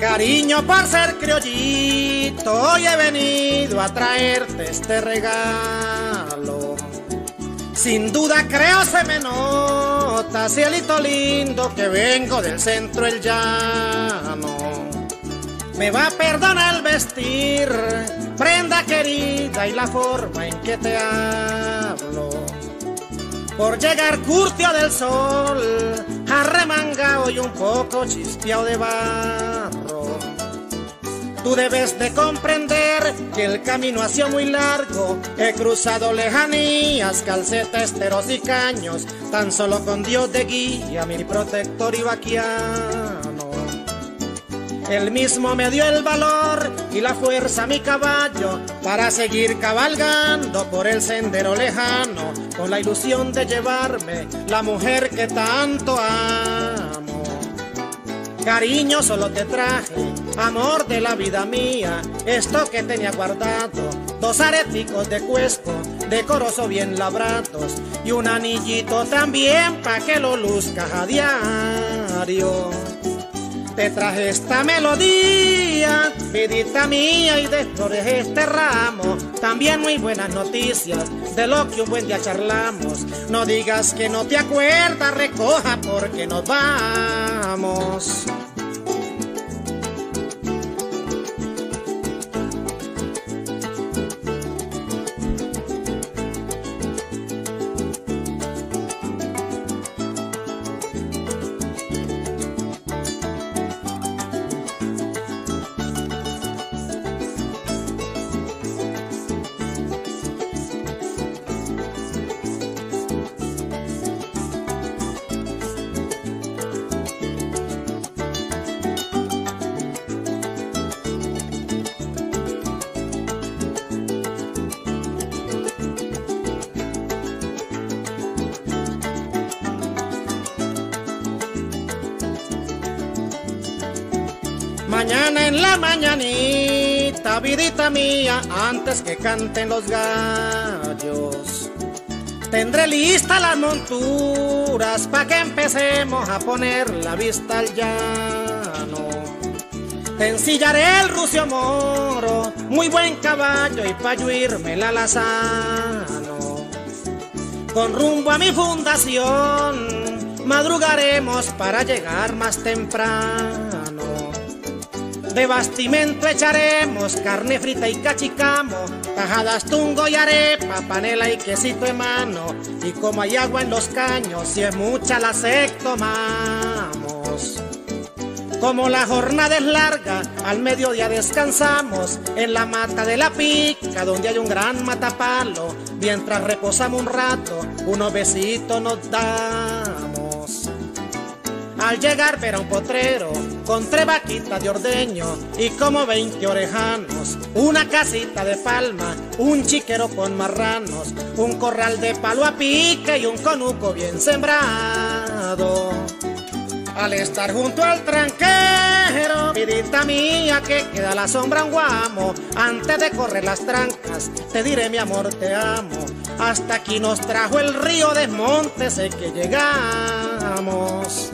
Cariño por ser criollito, hoy he venido a traerte este regalo. Sin duda creo se me nota, cielito lindo, que vengo del centro el llano. Me va a perdonar el vestir, prenda querida y la forma en que te hablo. Por llegar curtio del sol, arremangado y un poco chispeado de barro. Tú debes de comprender que el camino ha sido muy largo. He cruzado lejanías, calcetas, esteros y caños. Tan solo con Dios de guía, mi protector y vaquiano. Él mismo me dio el valor y la fuerza a mi caballo para seguir cabalgando por el sendero lejano con la ilusión de llevarme la mujer que tanto amo. Cariño solo te traje, amor de la vida mía, esto que tenía guardado, dos areticos de cuesco, decoroso bien labrados y un anillito también pa' que lo luzcas a diario. Te traje esta melodía, vidita mía, y de flores este ramo. También muy buenas noticias de lo que un buen día charlamos. No digas que no te acuerdas, recoja porque nos vamos. Mañana en la mañanita, vidita mía, antes que canten los gallos. Tendré lista las monturas pa' que empecemos a poner la vista al llano. Te ensillaré el rucio moro, muy buen caballo y pa' irme la lazano. Con rumbo a mi fundación, madrugaremos para llegar más temprano. De bastimento echaremos carne frita y cachicamo, tajadas, tungo y arepa, panela y quesito en mano. Y como hay agua en los caños, si es mucha la tomamos. Como la jornada es larga, al mediodía descansamos en la mata de la pica, donde hay un gran matapalo. Mientras reposamos un rato, unos besitos nos damos. Al llegar verá un potrero con tres vaquitas de ordeño y como 20 orejanos, una casita de palma, un chiquero con marranos, un corral de palo a pique y un conuco bien sembrado. Al estar junto al tranquero, vidita mía que queda la sombra un guamo, antes de correr las trancas, te diré mi amor te amo. Hasta aquí nos trajo el río de Montes, sé que llegamos.